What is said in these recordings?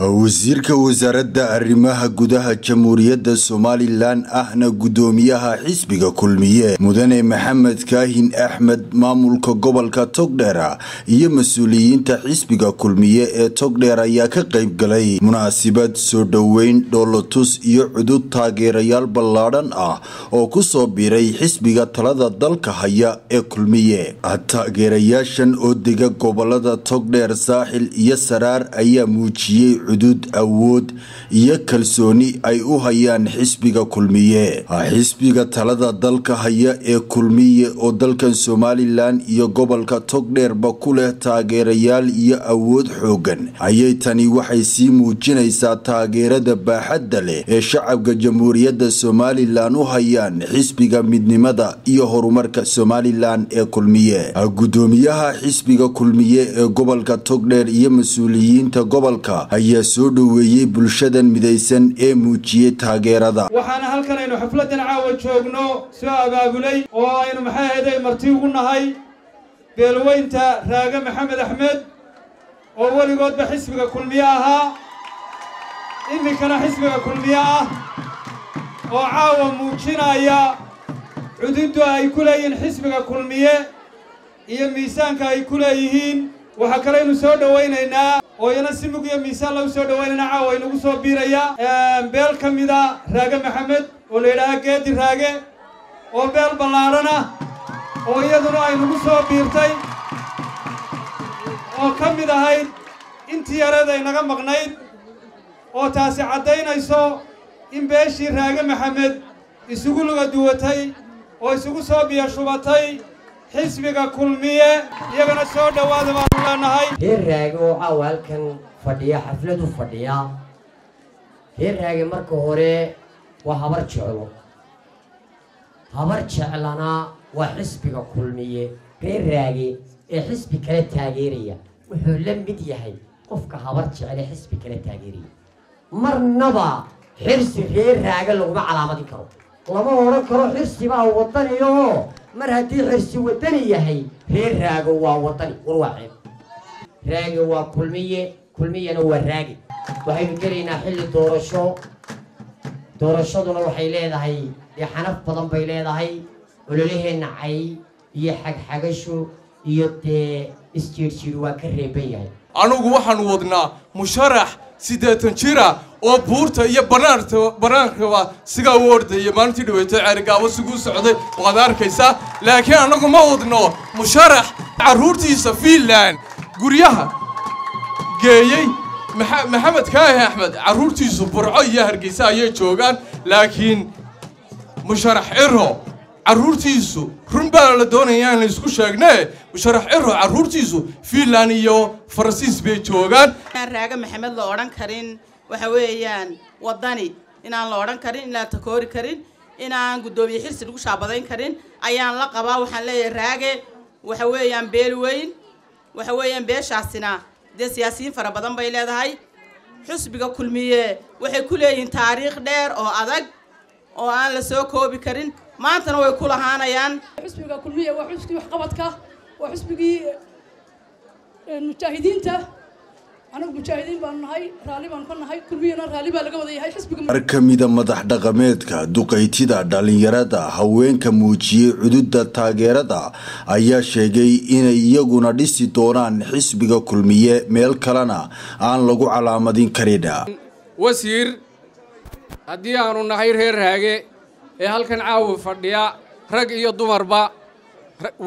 wasiirka wasaaradda arrimaha gudaha jamhuuriyadda somalilan ahna guddoomiyaha xisbiga kulmiye mudane maxamed kaahin axmed maamulka gobolka togdheer iyo mas'uuliyiinta xisbiga kulmiye ee togdheer ayaa ka qayb galay. Munaasabad soo dhoweyn dhoolotus iyo cudud taageerayaal ballaadhan ah oo ku soo biiray xisbiga talada dalka haya ee kulmiye. Taageerayaashan oo dega gobollada togdheer saaxil iyo saraar ayaa muujiyey cudud awood iyo kalsooni ay u hayaan xisbiga kulmiye. Xisbiga talada dalka haya ee kulmiye oo dalkan somalilan iyo gobolka togdheerba ku leh taageerayaal iyo awood xoogan ayay tani waxay sii muujinaysaa taageerada baaxadda leh ee shacabka jamhuuriyadda somalilan u hayaan xisbiga midnimada iyo horumarka somalilan ee kulmiye. Gudoomiyaha xisbiga kulmiye ee gobolka togdheer iyo mas'uuliyiinta gobolka ayaa soo dhoweeyey bulshadan midaysan ee muujiyey taageerada. Waxaana halkan aynu xafladdan caawa joogno soo abaabulay oo aynu maxay ahayday marti ugu nahay beelweynta raage maxamed axmed oo weligoodba xisbiga kulmiye ahaa. Iminkana xisbiga kulmiye ah oo caawa muujinaya cududdu ay ku leeyihiin xisbiga kulmiye iyo miisaanka ay ku leeyihiin. Waxaa kalaynu soo dhowaynaynaa oo iyana si mug iyo miisaan lagu soo dhawaynayna caawa inagu soo biiraya. Beel ka mida raage maxamed oo la yidhaaha geedi raage oo beel ballaadhan ah oo iyaduna ay nagu soo biirtay oo ka mid ahayd intii yareed ay naga maqnayd oo taasi caddaynayso in beeshii raage maxamed isugu luga duwatay oo isugu soo biyo shubatay xisbiga kulmiye iyagana soo dhowaada baanu leenahay reer raage oo caawa halkan fadhiya xafladu fadhiya reer raage marka hore waa habar jeclo habar jeclana waa xisbiga kulmiye reer raage ee xisbi kala taageeraya wuxuu la mid yahay qofka habar jecle xisbi kala taageeraya marnaba xirsi reer raage laguma calaamadin karo lama odhan karo xirsi baa wadaniyo mar haddii xirsi wadani yahay reer raago waa wadani war waa raage waa kulmiye kulmiyena waa raage waxaynu gelaynaa xilli doorasho. Doorashaduna waxay leedahay dee xanaf badan bay leedahay. Ololaheenna cay iyo xagxagasho iyo dee isjiirjiir waa ka reeban yahay. Anugu waxaanu wadnaa musharax siddeetan jira oo buurta iyo banaankaba sigaa u ordaya maalintii dhaweeto ceerigaabo siguu socday waad arkaysaa. Laakiin annagu ma wadno musharax carruurtiisa fiinland guryaha geeyey maxamed kaahi axmed carruurtiisu burco iyo hargeysa ayay joogaan. Laakiin musharax ciro carruurtiisu run baa la doonayaa in la isku sheegnee. Musharax ciro carruurtiisu fiinland iyo faransiis bay joogaan. Raage maxamed la odhan karin waxa weeyaan waddani inaan la odhan karin inaan takoori karin inaan guddoomiye xirsi lagu shaabadayn karin ayaan la qabaa waxaan leeyahay raage waxa weeyaan beel weyn waxa weeyaan beeshaasina dee siyaasiyiin fara badan bay leedahay. Xusbiga kulmiye waxay ku leeyihiin taariikh dheer oo adag oo aan la soo koobi karin. Maantana way ku lahaanayaan. Xusbiga kulmiye waa xusbigii waxqabadka waa xusbigii mujaahidiinta anagu mujaahidiin baanu nahay raalli baanu ka nahay kulmiyana raalli baa laga wada yahay xisbiga qaar ka mida madax dhaqameedka duqaytida dhallinyarada haweenka muujiyey cududa taageerada ayaa sheegay inay iyaguna dhisi doonaan xisbiga kulmiye meel kalena aan lagu calaamadin karin wasiir haddii aanu nahay reer raage ee halkan caawa fadhiya rag iyo dumarba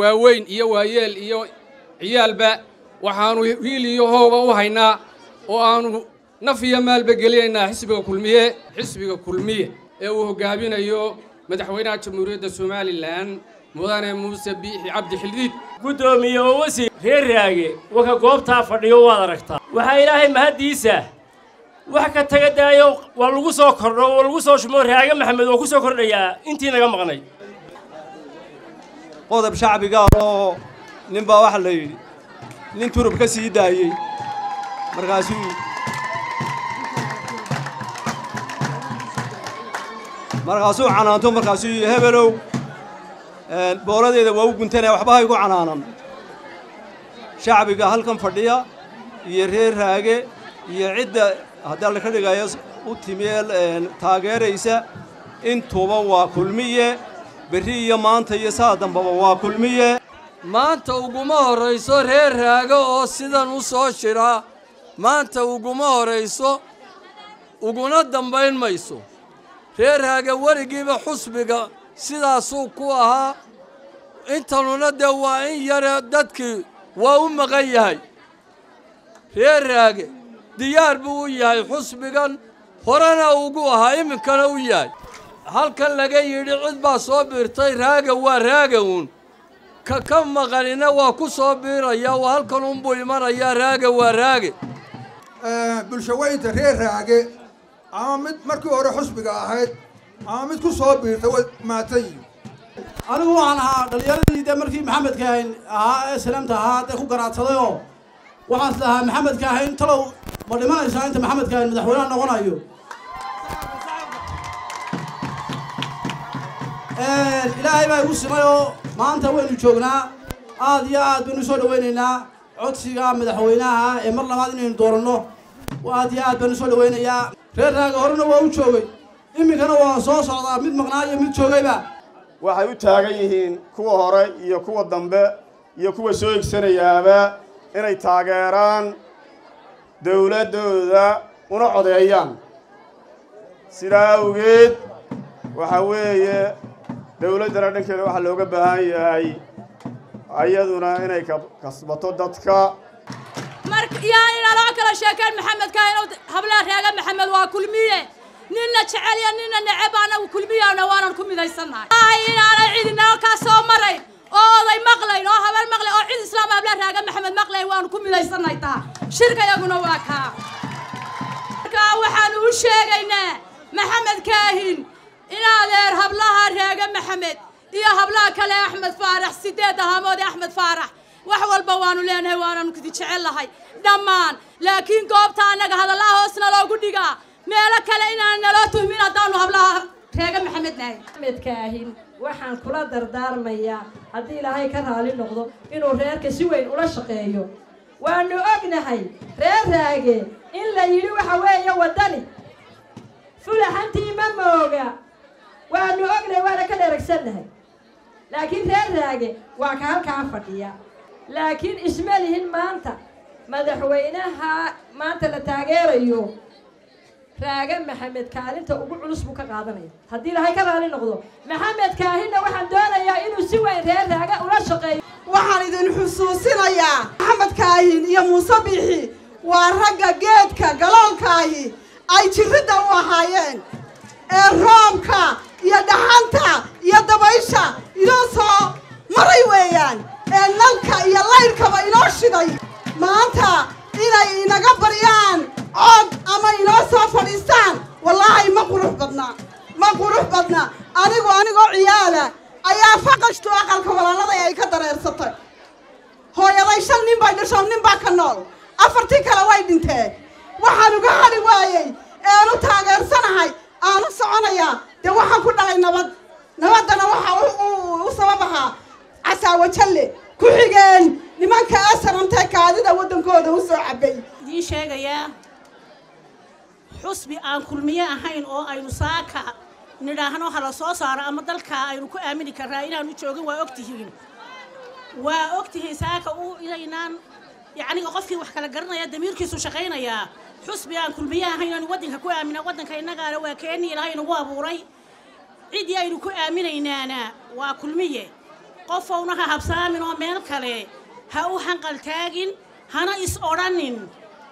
waaweyn iyo waayeel iyo ciyaalba waxaannu hiil iyo hooga u haynaa oo aannu naf iyo maalba gelinaynaa xisbiga kulmiye xisbiga kulmiye ee uu hoggaaminayo madaxweynaha jamhuuriyadda somalilan mudane muuse biixi cabdi xildiid. Guddoomiye oo wasiir reer raage waka goobtaa fadhiyo waad aragtaa. Waxaa ilaahay mahaddiisa wax ka taga daayo waa lagu soo kordho waa lagu soo shumo. Raage maxamed waa ku soo kordhayaa intii naga maqnay. Qodob shacbiga oo nin baa waxa la yidhi nin turub ka sii daayey. Markaasuu markaasuu canaanto markaasuu yidhi hebelow booladeeda waa u guntanaya waxba ha igu canaanan. Shacbiga halkan fadhiya iyo reer raage iyo cidda haddii alla dhigayo u timeel taageeraysa. Intuba waa kulmiye berri iyo maanta iyo saa dambaba waa kulmiye maanta uguma horrayso reer raago oo sidan u soo shira maanta uguma horrayso uguna dambayn mayso. Reer raaga weligiiba xusbiga sidaasuu ku ahaa. Intanuna dee waa in yare dadkii waa u maqan yahay. Reer raage diyaar buu u yahay xusbigan horena ugu ahaa iminkana u yahay. Halkan laga yidhi cid baa soo biirtay raaga waa raaga uun ka ka maqanina waa ku soo biiraya waa halkan unbuu imanayaa raaga waa raage. Bulshaweynta reer raage ama mid markii hore xusbiga ahayd ama mid ku soo biirtay way maatan yihiin anigu waxaan ahaa dhallinyaradii dee markii maxamedka ahayn ahaa ee salaamta ahaa dee ku garaadsaday oo waxaan is lahaa maxamedka ahayn talow ma dhimanaysaa inta maxamedka ahayn madaxweynaha noqonayo? Ilaahay baa igu simay oo maanta waynu joognaa aad iyo aad baynu soo dhawaynaynaa. Codsiga madaxweynaha ee mar labaad inaynu dooranno aad iyo aad baynu soo dhawaynayaa reer raaga horena waa u joogay. Iminkana waa soo socdaa mid maqnaa iyo mid joogayba. Waxay u taagan yihiin kuwa hore iyo kuwa dambe iyo kuwa soo egsanayaaba inay taageeraan dawladdooda una codeeyaan. Sidaa awgeed waxa weeye dawladdana dhankeeda waxaa looga baahan yahay ayaduna inay kasbato dadka. Yaa inaloo kala sheekeen maxamedka inuu hablaha reega maxamed waa kulmiye. Ninna jecel iyo ninna neceb anagu kulmiyana waanan ku midaysannahay inaanay cid inaga kaa soo oo oday maqlayn oo habar maqlayn oo cid islaam hablaha reega maxamed maqlayn waanu ku midaysannahay taa. Shirka yaguna waa kaa. Markaa waxaanu u sheegaynaa maxamed kaahin in adeer hablaha reega maxamed iyo hablaha kale axmed faarax sideedda hamood ee axmed faarax. Wax walba waanu leenahay waananu kidi jecel lahay dhammaan laakiin goobta annaga hadallaha hoosna loogu dhigaa. Meelo kale inaan naloo tuhmin haddaanu hablaha reega maxamed nahay. Maxamedkaahin waxaan kula dardaarmayaa haddii ilaahay ka raali noqdo inuu reerka si weyn ula shaqeeyo. Waanu ognahay reer raage in la yidhi waxa weeye waddani. Fulaxantii ma mooga waanu ognahay waana ka dheragsannahay laakiin reer raage waa ka halkaa fadhiya. Laakiin isma lihin maanta madaxweynaha maanta la taageerayo. Raage maxamed kaalinta ugu culus buu ka qaadanaya. Haddii ilaahay ka raali noqdo maxamed kaahinna waxaan doonayaa inuu si weyn reer raage ula shaqeeyo. Waxaan idin xusuusinayaa maxamed kaahin iyo muuse biixi waa ragga geedka galoolkaahi ay jirridda u ahaayeen. Ee roobka iyo dhaxanta iyo dabaysha inoo soo maray weeyaan. Ee nalka iyo laydhkaba inoo shiday. Maanta inay inaga baryaan cod ama inoo soo fadhiistaan wallaahi ma qurux badna ma qurux badna anigu anigoo ciyaala ayaa faqashtu aqalka walaaladay ay ka dareersatay. Hooyaday shan nin bay dhasho nin baa ka nool. Afartii kale way dhinteen waxaan uga hadhi waayey eanu taageersanahay aanu soconayaa. Dee waxaan ku dhalay nabad. Nabaddana waxa u sabab ahaa. Casaawajalle ku xigeen nimanka asaramtee kaadida waddankooda u soo cabay idiin sheegayaa xusbi aan kulmiye ahayn oo aynu saaka nidhaahno hala soo saaro ama dalkaa aynu ku aamini karraa inaanu joogin waa ogtihiin. Waa ogtihiin saaka u inaynaan yacniga qofkii wax kala garanaya damiirkiisu shaqaynayaa xusbi aan kulmiye ahayn aynu waddanka ku aamina waddanka innagaana waa keeni ilaahay nagu abuuray. Ciddii aynu ku aaminaynaana waa kulmiye. Qofowna ha habsaamin oo meel kale ha u hanqal taagin hana is odhanin.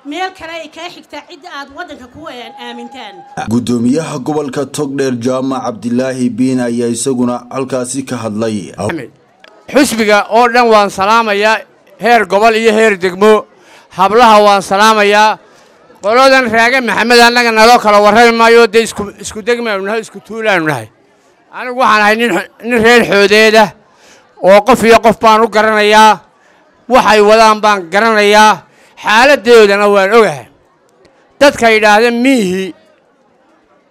Meel kale ay kaa xigtaa cidda aad waddanka ku aamintaan. Gudoomiyaha gobolka togdheer jaamac cabdilaahi biin ayaa isaguna halkaasi ka hadlay. Xusbiga oo dhan waan salaamayaa heer gobol iyo heer degmo. Hablaha waan salaamayaa qoladan raage maxamed annaga naloo kala warrami maayo dee isku degmaanu nahay isku tuulaanu nahay anigu waxaan ahay nin reer xoodeeda oo qof iyo qof baan u garanayaa waxay wadaan baan garanayaa xaaladdoodana waan ogahay. Dadka yidhaahda miihi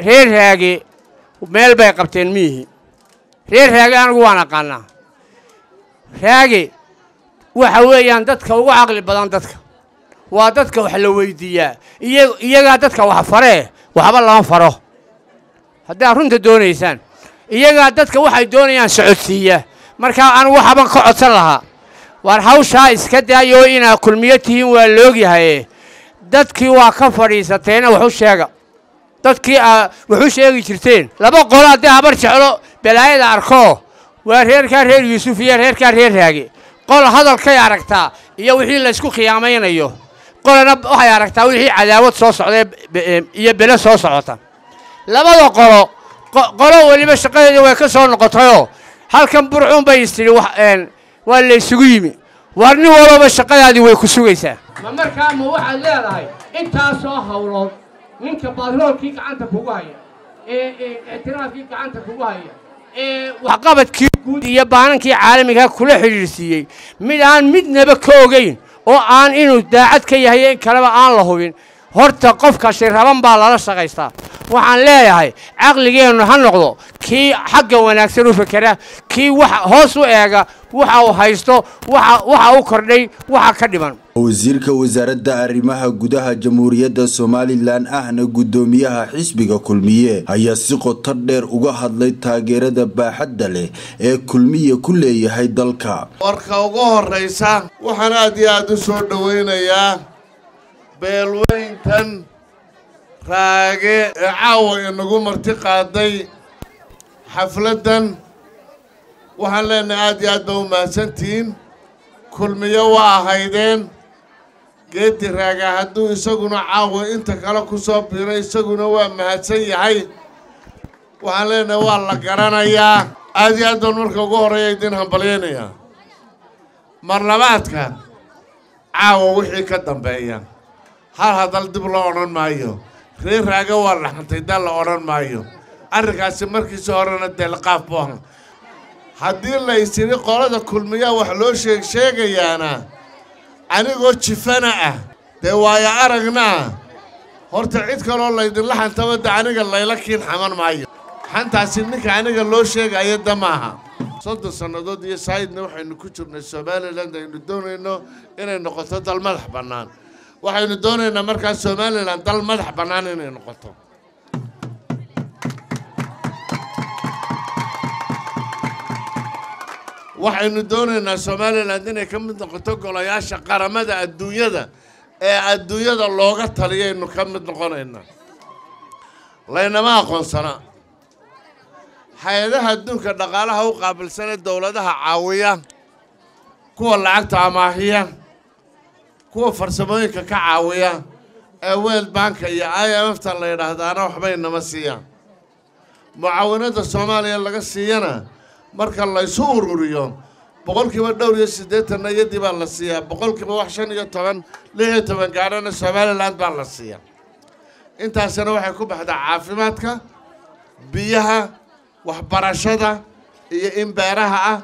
reer raage meel bay qabteen miihi. Reer raage anigu waan aqaanaa. Raage waxa weeyaan dadka ugu caqli badan dadka waa dadka wax la weydiiyaa. Iyagaa dadka wax faree waxba lama faro. Haddaad runta doonaysaan. Iyagaa dadka waxay doonayaan socodsiiya. Markaa anigu waxaban ka codsan lahaa waar hawshaa iska daayoo inaad kulmiyo tihiin waa loogyahaye dadkii waa ka fadhiisateena waxu sheega. Dadkii aa waxu sheegi jirteen laba qolo haddii habar jeclo balaayada arko. Waa reerkaa reer yuusuf iyo reerkaa reer raage qol hadalkay aragtaa iyo wixii laysku khiyaamaynayo qolana waxay aragtaa wixii cadaawad soo socda iyo bele soo socota. Labada qolo qolo weliba shaqadeeda way ka soo noqotayoo halkan burcuun bay istidhi waa laysugu yimi. Nin walooba shaqadaadii way ku sugaysaa. Ma markaa ma waxaad leedahay intaasoo hawlood ninka baadroolkii gacanta kugu haya ee ictiraafkii gacanta kugu haya ee waxqabadkii guud iyo baanankii caalamiga kula xidhiidhsiiyey mid aan midnaba ka ogayn oo aan inuu daacad ka yahay in kaleba aan la hubin. Horta qofka shiraban baa lala shaqaystaa. Waxaan leeyahay caqligeennu ha noqdo kii xagga wanaagsan u fekera kii hoos u eega waxa uu haysto waxa u kordhay waxa ka dhiman. Wasiirka wasaaradda arrimaha gudaha jamhuuriyadda somalilan ahna guddoomiyaha xisbiga kulmiye ayaa si qoto dheer uga hadlay taageerada baaxadda leh ee kulmiye ku leeyahay dalka. Warka ugu horraysa waxaan aad iyo aad u soo dhowaynayaa beelweyntan raage ee caawa inagu marti qaaday xafladdan waxaan leenahay aad iyo aad baa u mahadsantihiin. Kulmiyo waa ahaydeen. Geeddi raaga hadduu isaguna caawa inta kale ku soo biiro isaguna waa mahadsan yahay. Waxaan leenahay waa la garanayaa. Aad iyo aad baan marka ugu horreeya idiin hambalyaynayaa. Marlabaadka caawa wixii ka dambeeya. Hal hadal dib loo odhan maayo. Reer raaga waa laxantay dal la odhan maayo. Arrinkaasi markiisi horena deelqaaf buu aha haddii la isiri qolada kulmiyaa wax loo sheeg sheegayaana anigoo jifana ah dee waayo aragna ah horta cid kaloo laydinla xantaba de aniga layla kiin xaman maayo. Xantaasi ninka aniga loo sheegayo da soddon sannadood iyo saayidna waxaynu ku jirnay somalilan aynu doonayno inay noqoto dal madax bannaan. Waxaynu doonaynaa markaa somalilan dal madax bannaan inay noqoto waxaynu doonaynaa somalilan inay ka mid noqoto golayaasha qaramada adduunyada ee adduunyada looga taliyaynu ka mid noqonaynaa. Laynama aqoonsana. Hay'adaha adduunka dhaqaalaha u qaabilsanee dowladaha caawiya kuwa lacagta amaahiya kuwa farsamooyinka ka caawiya ee weel banka iyo i m f ta la yidhaahdaana waxbay nama siiyaan. Mucaawinada soomaaliya laga siiyana marka laysu ururiyo boqolkiiba dhowr iyo siddeetanna iyadii baa la siiyaa boqolkiiba wax shan iyo toban lix iyo toban gaadhana somalilan baa la siiyaa intaasina waxay ku baxdaa caafimaadka biyaha waxbarashada iyo in beeraha ah.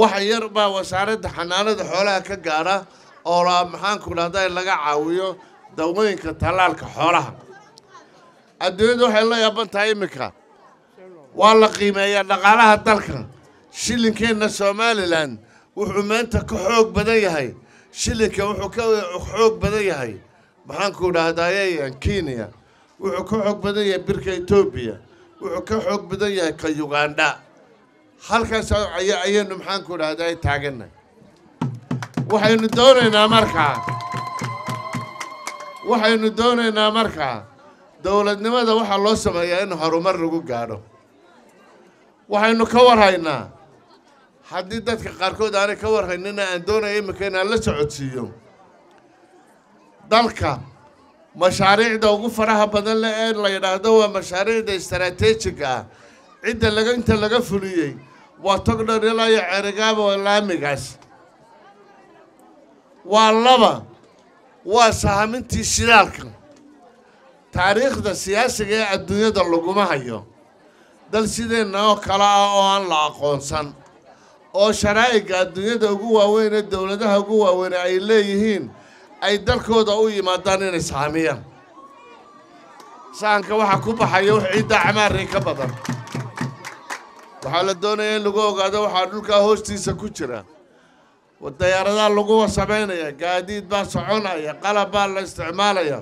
Wax yar baa wasaaradda xanaanada xoolaha ka gaadha oo maxaanku dhahday laga caawiyo dawooyinka tallaalka xoolaha. Adduunyadu waxay la yaaban tahay iminka waa la qiimeeyaa dhaqaalaha dalka shilinkeenna somalilan wuxuu maanta ka xoog badan yahay. Shilinka wuxuu ka xoog badan yahay. Maxaanku dhahdaye kenya. Wuxuu ka xoog badan yahay birka etoobiya wuxuu ka xoog badan yahay ka ugandha halkaas ayaynu maxaanku dhahday taaganay waxaynu doonaynaa markaa waxaynu doonaynaa markaa dowladnimada waxaa loo sameeyaa in horumar lagu gaadho. Waxaynu ka warhaynaa haddii dadka qaarkood aanay ka warhaynina aan doonaya iminka inaan la socodsiiyo. Dalka mashaariicda ugu faraha badan leh ee la yidhaahdo waa mashaariicda istaraatiijiga ah. Cidda laga inta laga fuliyey waa togdhar ilaa iyo cerigaaba oo laamigaas. Waa laba waa sahamintii shidaalka. Taariikhda siyaasiga ee adduunyada laguma hayo. Dal sideenna oo kale ah oo aan la aqoonsan oo sharaa'iga adduunyada ugu waaweyn ee dowladaha ugu waaweyn ay leeyihiin ay dalkooda u yimaadaan inay sahamiyaan. Sahanka waxaa ku baxaya wax ciidda camaaray ka badan. Waxaa la doonaya in lagu ogaado waxaa dhulkaa hoostiisa ku jira. Dayaaradaa lagu samaynaya gaadiid baa soconaya qalab baa la isticmaalaya.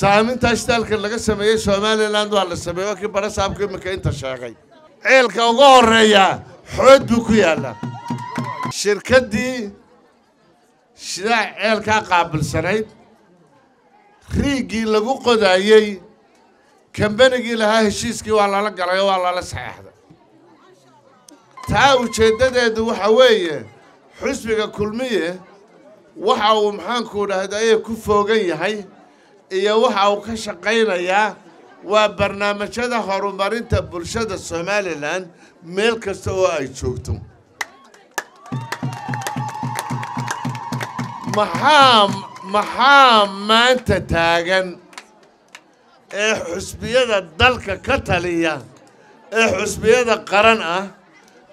Saaminta ishtaalka laga sameeyey somalilan waa la sameeyey waa kii bara saabku iminka inta sheegay ceelka uga horreeya xood buu ku yaallaa shirkaddii shidaa ceelkaa qaabilsanayd riiggii lagu qodaayey kambanigii lahaa heshiiskii waa lala galay oo waa lala saxeexday. Taa ujeeddadeedu waxa weeye xusbiga kulmiye waxa uu maxaanku dhahdaye ku foogan yahay iyo waxa uu ka shaqaynayaa waa barnaamijyada horumarinta bulshada somalilan meel kasta oo ay joogto. Maxaa maxaa maanta taagan ee xusbiyada dalka ka taliya ee xusbiyada qaran ah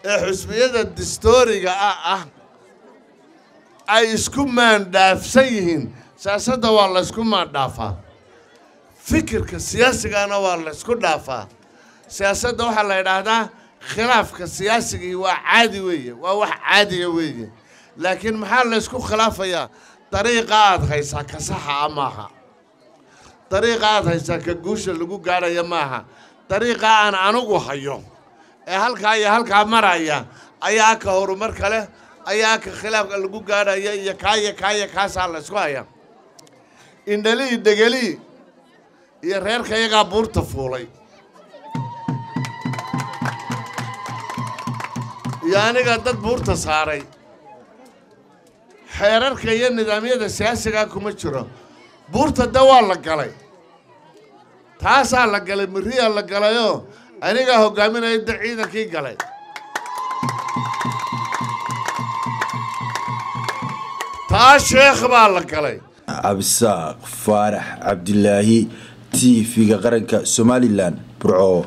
ee xusbiyada distooriga ah ah ay isku maandhaafsan yihiin. Siyaasadda waa la ysku maandhaafaa fikirka siyaasigana waa la ysku dhaafaa. Siyaasadda waxaa la yidhaahdaa khilaafka siyaasigii waa caadi weeye waa wax caadiya weeye. Laakiin maxaa la ysku khilaafayaa? Dariiqa aad haysaa ka saxa a maaha. Dariiqa aad haysaa ka guusha lagu gaadhaya maaha. Dariiqa aan anigu hayo ee halkaa iyo halkaa maraya ayaa ka horumar kale ayaa ka khilaafka lagu gaadhaya iyo kaaya kaaya kaasaa la ysku haya indhalii dhegelii iyo reerka iyagaa buurta fuulay. Iyo aniga dad buurta saaray. Xeerarka iyo nidaamyada siyaasigaa kuma jiro. Buurta da waa la galay. Taasaa la galay miriyaa la galayoo anigaa hoggaaminaya da ciidankii galay. Taa sheekh baa la galay. Cabdisaaq faarax cabdilaahi t v-ga qaranka somalilan burco